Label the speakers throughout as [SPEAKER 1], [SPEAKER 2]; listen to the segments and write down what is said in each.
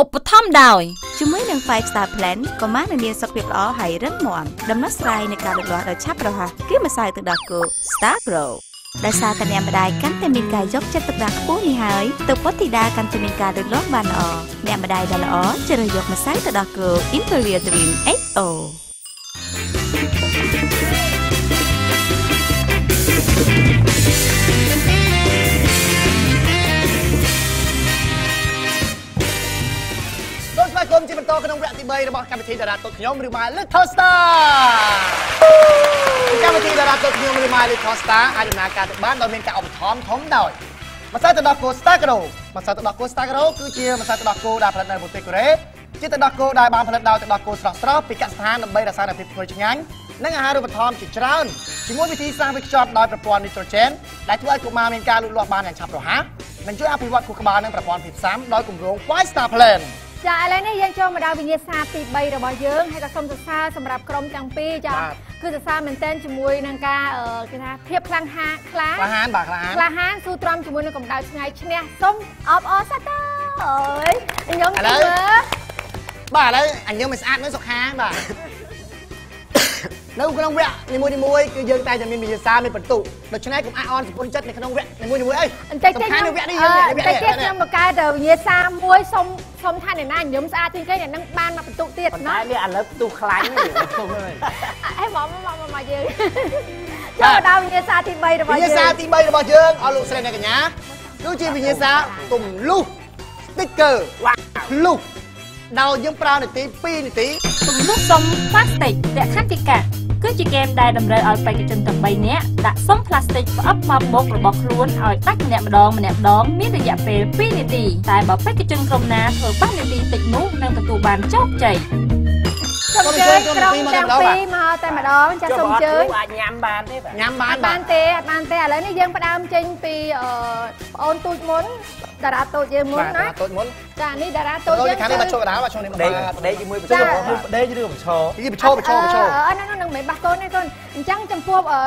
[SPEAKER 1] ឧបត្ថម្ភដោយ
[SPEAKER 2] ជាមួយនឹង Five Star Plan កុមារនឹងមានសុខភាពល្អហើយរឹងមាំដំណោះស្រាយនៃការលូតលាស់ដ៏ឆាប់រហ័សគឺម្សៅទឹកដោះគោ Star Grow ដោយសារតែអ្នកម្ដាយកាន់តែមានការយកចិត្តទុកដាក់ខ្ពស់នេះហើយទៅពុទ្ធធីតាកាន់តែមានការលូតលាស់បានល្អអ្នកម្ដាយដែលល្អជ្រើសយកម្សៅទឹកដោះគោ Imperial Dream
[SPEAKER 3] 8O ចូលក្នុងវគ្គទី3របស់កម្មវិធីតារាទុកខ្ញុំឬម៉ែលើក Toaster កម្មវិធីតារាទុកខ្ញុំឬម៉ែលើក Toaster អាចដំណើរការទៅបានដោយមានការឧបត្ថម្ភធំដោយម្សៅទឹកដោះគោ Star Grow ម្សៅទឹកដោះគោ Star Grow គឺជាម្សៅទឹកដោះគោដែលផលិតនៅប្រទេសកូរ៉េជាទឹកដោះគោដែលបានផលិតដោយទឹកដោះគោស្រស់ស្រស់ពីកសិដ្ឋានដើម្បីរក្សានូវភាពឈ្ងុយឆ្ងាញ់និងអាហារូបត្ថម្ភជាច្រើនជាមួយវិធីសាស្ត្រវេចខ្ចប់ដោយប្រព័ន្ធ Nitrogen ដែលធ្វើឲ្យកុមារមានការលូតលាស់បានយ៉ាងឆាប់រហ័សនិងជួយអភិវឌ្ឍខួរក្បាលនិងប្រព័ន្ធភាពស៊ាំដោយគម្រោង Five Star Plan
[SPEAKER 4] ចាឥឡូវនេះយើងចូលមកដល់វិញ្ញាសាទី3របស់យើងហើយក៏សូមសរសើរសម្រាប់ក្រុមទាំងពីរចាគឺសរសើរមែនទែនជាមួយនឹងការគេថាភាពខ្លាំងហាខ្លា
[SPEAKER 3] ក្លាហានបាទក្លាហាន
[SPEAKER 4] ក្លាហានស៊ូទ្រាំជាមួយនឹងកម្ដៅថ្ងៃឈ្នះសូមអបអរសាទរអើយខ្ញុំ
[SPEAKER 3] ឥឡូវបាទឥឡូវអញយើងមិនស្អាតមើលសុខាបាទ នៅក្នុងវគ្គនីមួយនីមួយគឺយើងតែតែមានវិញ្ញាសាមានបន្ទុកដូច្នេះកុំអះអន់សម្ពុនចិត្តនៅក្នុងវគ្គនីមួយនីមួយអី
[SPEAKER 4] បន្តិចទៀតខ្ញុំវគ្គនេះយើងបន្តិចទៀតខ្ញុំមកកើតវិញ្ញាសាមួយសុំសុំថាអ្នកណាញញឹមស្អាតជាងគេអ្នកនឹងបានមកបន្ទុកទៀត
[SPEAKER 5] ណាតែនេះឥឡូវផ្ទុះខ្លាញ់នេះធំ
[SPEAKER 4] ហើយអេមកមកមកមកយើងចូលដល់វិញ្ញាសាទី3របស់
[SPEAKER 3] យើងវិញ្ញាសាទី3របស់យើងអស់លោកស្រីអ្នកកញ្ញាគឺជាវិញ្ញាសាទម្លុះ sticker ភ្លុះដោយយើងប្រើនាទី2នាទី
[SPEAKER 1] ទម្លុះសុំផ្លាស្ទិកលក្ខន្តិកា គឺជាហ្គេមដែលតម្រូវឲ្យបេក្ខជនទាំង3នាក់ដាក់សុំផ្លាស្ទិកផ្អឹបមកមុខរបស់ខ្លួនឲ្យដាច់ម្នាក់ម្ដងម្នាក់ម្ដងមានរយៈពេល2នាទីតែបើបេក្ខជនក្រុមណាធ្វើប៉ះនាទីតិចនោះនឹងទទួលបានជោគជ័យ
[SPEAKER 4] សូមអញ្ជើញក្រុមទាំងពីរមកតែម្ដងចាសូមអញ្ជើញ
[SPEAKER 5] អាចញ៉ាំបានទេ
[SPEAKER 3] ញ៉ាំបាន
[SPEAKER 4] បានទេអត់បានទេឥឡូវនេះយើងផ្ដើមចេញពីប្អូនទូចមុនតារាតូចយើងមុនណា
[SPEAKER 3] តូចមុន
[SPEAKER 4] ចានេះតារាតូច
[SPEAKER 3] យើងខាងនេះមកចូលកណ្ដាលមកចូលនេះមកដេក
[SPEAKER 5] ដេកជាមួយបឈរដេកឬបឈរ
[SPEAKER 3] នេះបឈរបឈរបឈរ
[SPEAKER 4] អឺហ្នឹងហ្នឹងមិនបាសកូនទេកូនអញ្ចឹងចំពោះអឺ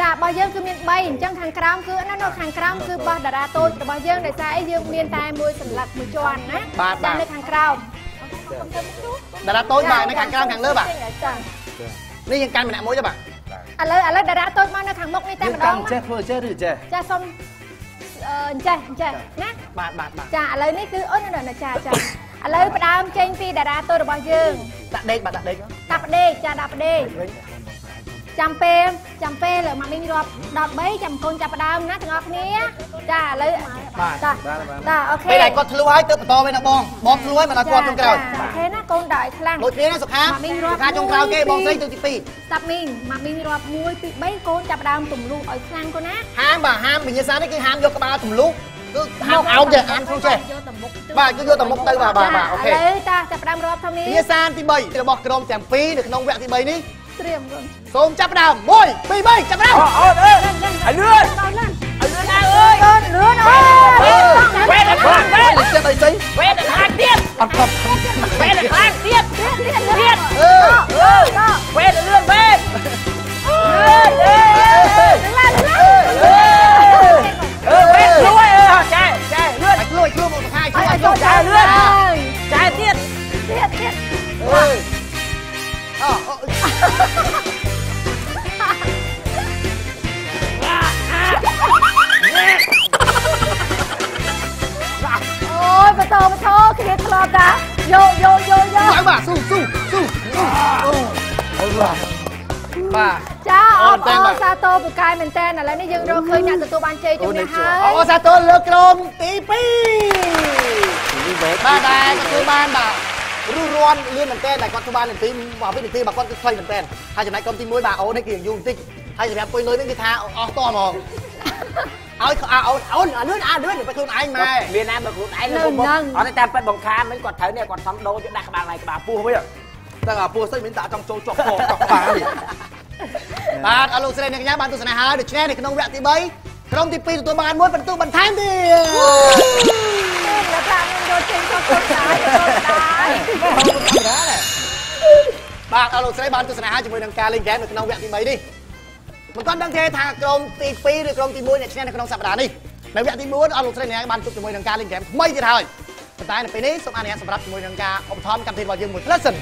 [SPEAKER 4] ចារបស់យើងគឺមាន3អញ្ចឹងខាងក្រោមគឺណានៅខាងក្រោមគឺបោះតារាតូចរបស់យើងដោយសារអីយើងមានតែមួយសន្លឹកមួយជាន់ណា
[SPEAKER 3] ចា
[SPEAKER 4] នៅខាងក្រោម
[SPEAKER 3] តារាតូចបាទនៅខាងក្រោមខាងលើបាទចានេះយើងកាន់ម្នាក់មួយទេបាទ
[SPEAKER 4] ឥឡូវឥឡូវតារាតូចមកនៅខាងមុខនេះតែម្ដង
[SPEAKER 5] ចេះធ្វើចេះឬចេះ
[SPEAKER 4] ចាសុំអញ្ចេះអញ្ចេះណា
[SPEAKER 3] បាទបាទបាទ
[SPEAKER 4] ចាឥឡូវនេះគឺអូននៅចាចាឥឡូវផ្ដើមចេញពីតារាតូចរបស់យើង
[SPEAKER 3] ដាក់ដេកបាទដាក់ដេក
[SPEAKER 4] ដាក់ផ្ដេកចាដាក់ផ្ដេក ចាំពេលចាំពេលលើម៉ាមីងរាប់ដល់3ចាំកូនចាប់ផ្ដើមណាទាំងអស់គ្នាចាឥឡូវ
[SPEAKER 3] បាទ
[SPEAKER 4] ចាចាអូខេ
[SPEAKER 3] ពេលដែលគាត់ធ្លុះហើយទៅបន្តវិញណាបងបងធ្លុះហើយមកដល់គាត់ចុងក្រោយ
[SPEAKER 4] អូខេណាកូនដាក់ឲ្យខ្លាំង
[SPEAKER 3] ដូចគ្នាណាសុខា
[SPEAKER 4] ម៉ាមីងរាប់
[SPEAKER 3] សុខាចុងក្រោយគេបងស្រីទៅទី2
[SPEAKER 4] ស្ដាប់មីងម៉ាមីងរាប់1 2 3កូនចាប់ផ្ដើមទម្លុះឲ្យខ្លាំងកូនណា
[SPEAKER 3] ហាមបាទហាមវិញ្ញាសានេះគឺហាមយកក្បាលទម្លុះគឺហាមអោបចេះអានគ្រូចេះបាទគឺយកទៅមុខទៅបាទបាទអូខេឥ
[SPEAKER 4] ឡូវតាចាប់ផ្ដើមរាប់ធំនេះ
[SPEAKER 3] វិញ្ញាសាទី3របស់ក្រុមទាំងពីរនៅក្នុងវគ្គទី3នេះ
[SPEAKER 4] ត្រៀមកូន
[SPEAKER 3] សូមចាប់ដើម1 2 3ចាប់ដើម
[SPEAKER 5] អូអើឲ្យលឿនឲ្យលឿនអើអើ
[SPEAKER 4] យកូនលឿនអូ
[SPEAKER 5] វេដល់ខ្លាំងទេ
[SPEAKER 3] ទៀតអីស្អី
[SPEAKER 5] វេដល់ខ្លាំងទៀត
[SPEAKER 3] អត់គ្រ
[SPEAKER 4] អូយបតោបតោគ្នាធ្លាប់តាយកយកយកយក
[SPEAKER 3] ឡើងបាទស៊ូស៊ូស៊ូអូអូបាទបាទ
[SPEAKER 4] ចាអបអរសាទរពូកែមែនតើឥឡូវនេះយើងរកឃើញអ្នកទទួលបានជ័យជំនះហើយ
[SPEAKER 3] អបអរសាទរលើកក្រុមទី2បាទដែរទទួលបានបាទ រស់រាន់លឿនមែនតើតែគាត់ធ្វើបាននាទីមកវិនាទីរបស់គាត់គឺខ្លីមែនតើហើយចំណែកក្រុមទី1បាទអូននេះគឺយូរបន្តិចហើយសម្រាប់ពុយលុយនេះគឺថាអស់តហ្មងឲ្យអូនអូនអាលឿនអាលឿនទៅខ្លួនឯងម៉ែ
[SPEAKER 5] មានណាបើខ្លួនឯងនៅមុខអត់តាមប៉ិតបង្ខាមិនគាត់ត្រូវនេះគាត់សំដោយកដាក់ក្បាលឡើងក្បាលពោះវិញ
[SPEAKER 3] តែអាពោះស្អីមានដាក់ចង់ចូលជាប់កកក្បាលនេះបាទអរលោកស្រីអ្នកកញ្ញាបានទស្សនាហើយដូច្នេះនៅក្នុងវគ្គទី3ក្រុមទី2ទទួលបានមួយបន្ទុកបន្ថែមទៀត
[SPEAKER 4] แล้วพระมันโดนเชงชอบคนตายคนตาย
[SPEAKER 3] បាទអរលោកស្រីបានទស្សនាជាមួយនឹងការលេងហ្គេមនៅក្នុងវគ្គទី3នេះមិនទាន់ដឹងទេថាក្រុមទី2ឬក្រុមទី1អ្នកឈ្នះនៅក្នុងសប្តាហ៍នេះនៅវគ្គទី4អរលោកស្រីអ្នកបានជួបជាមួយនឹងការលេងហ្គេមថ្មីទៀតហើយ ប៉ុន្តែនៅពេលនេះសូមអនុញ្ញាតសម្រាប់ជាមួយនឹងការឧបត្ថម្ភកម្មវិធីរបស់យើងមួយផ្លែសិន